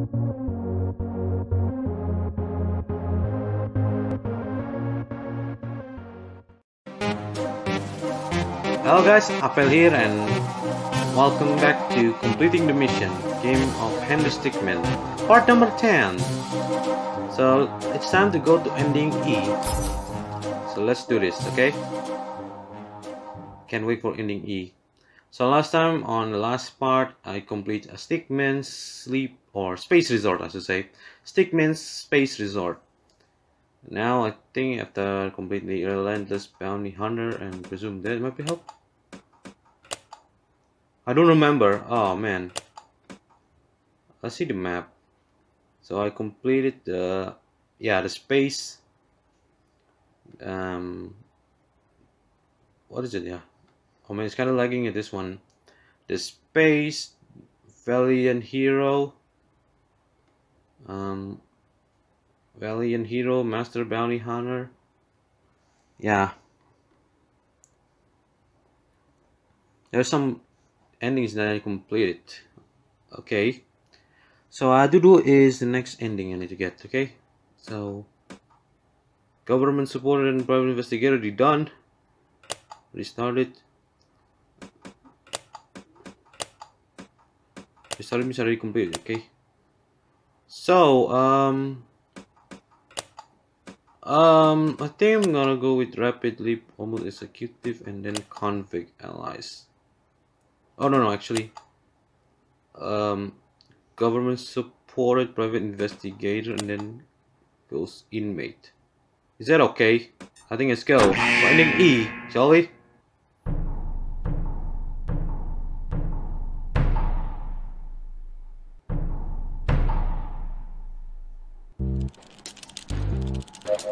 Hello guys, Apel here and welcome back to completing the mission, Game of Henry Stickmin, part number 10. So it's time to go to ending E. So let's do this, okay? Can't wait for ending E. So last time on the last part, I complete a Stickmin's Sleep or Space Resort, I should say. Stickmin's Space Resort. Now I think after completing the Relentless Bounty Hunter and presume that might be help. I don't remember. Oh man. Let's see the map. So I completed the yeah the space. Um. What is it? Yeah. Oh man, it's kind of lagging at this one. The space valiant hero. Um. Valiant hero, master bounty hunter. Yeah. There's some endings that I completed. Okay. So I do do is the next ending I need to get, okay? So government supported and private investigator done. Restarted. Restarted means already completed, okay? So um um I think I'm gonna go with rapid leap almost executive and then convict allies. Oh no no actually um, government supported private investigator and then goes inmate. Is that okay? I think let's go. Finding E shall we Message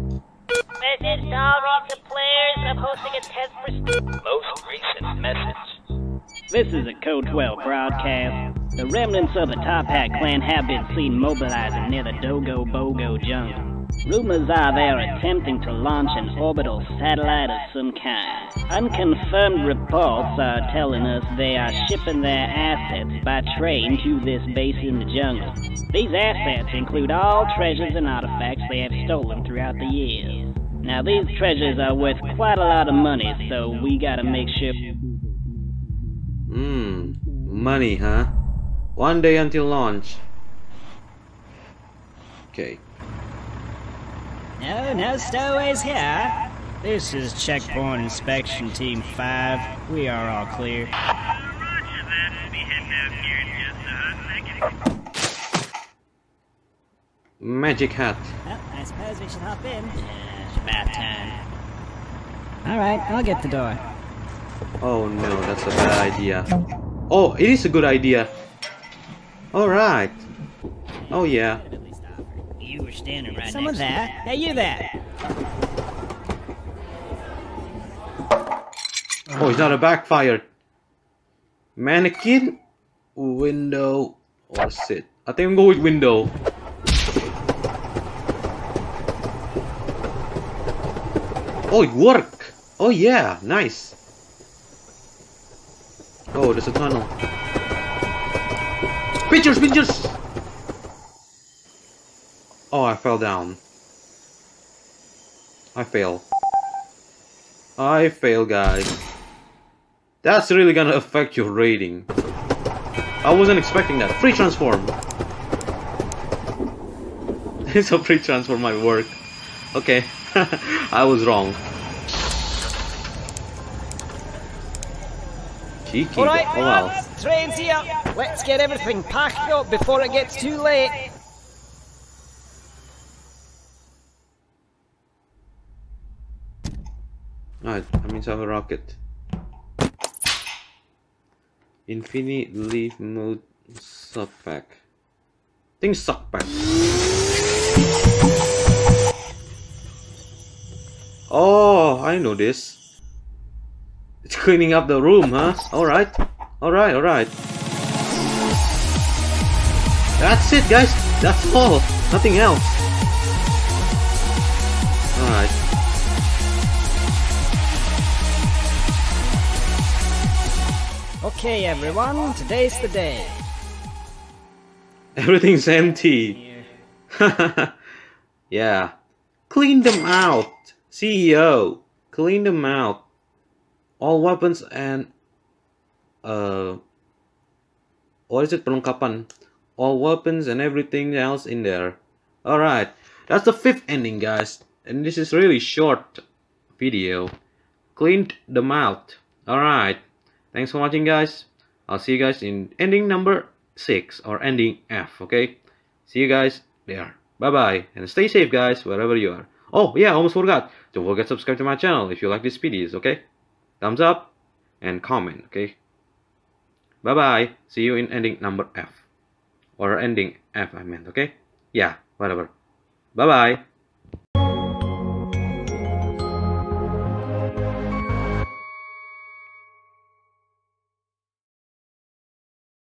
to all recent players. I'm hosting a test for... Most recent message. This is a Code 12 broadcast. The remnants of the Toppat clan have been seen mobilizing near the Dogo Bogo jungle. Rumors are they are attempting to launch an orbital satellite of some kind. Unconfirmed reports are telling us they are shipping their assets by train to this base in the jungle. These assets include all treasures and artifacts they have stolen throughout the years. Now, these treasures are worth quite a lot of money, so we gotta make sure. Hmm, money, huh? One day until launch. Okay. No, no stowaways here. This is Checkpoint Inspection Team 5. We are all clear. Magic hat. Well, I suppose we should hop in. Yeah, it's about time. Alright, I'll get the door. Oh no, that's a bad idea. Oh, it is a good idea. Alright. Oh yeah. You were standing right Someone there? Hey, you there? Oh, it's not a backfired. Mannequin, window, or sit. I think I'm going with window. Oh, it worked. Oh yeah, nice. Oh, there's a tunnel. Pictures, pictures! Oh, I fell down. I fail. I fail, guys. That's really gonna affect your rating. I wasn't expecting that. Free transform! It's a free transform might work. Okay, I was wrong. Cheeky. All right, oh well. lads, train's here. Let's get everything packed up before it gets too late. Alright, I have a rocket. Infinite leaf mode suck pack. Think suck pack. Oh, I know this. It's cleaning up the room, huh? Alright. Alright, alright. That's it, guys. That's all. Nothing else. Alright. Okay, everyone, today's the day. Everything's empty. yeah. Clean them out. CEO. Clean them out. All weapons and uh what is it perlengkapan? All weapons and everything else in there. Alright. That's the fifth ending guys. And this is really short video. Cleaned them out. Alright. Thanks for watching guys. I'll see you guys in ending number 6 or ending F, okay? See you guys there. Bye-bye. And stay safe, guys, wherever you are. Oh, yeah, almost forgot. Don't forget to subscribe to my channel if you like these videos, okay? Thumbs up and comment, okay? Bye-bye. See you in ending number F. Or ending F, I meant, okay? Yeah, whatever. Bye-bye.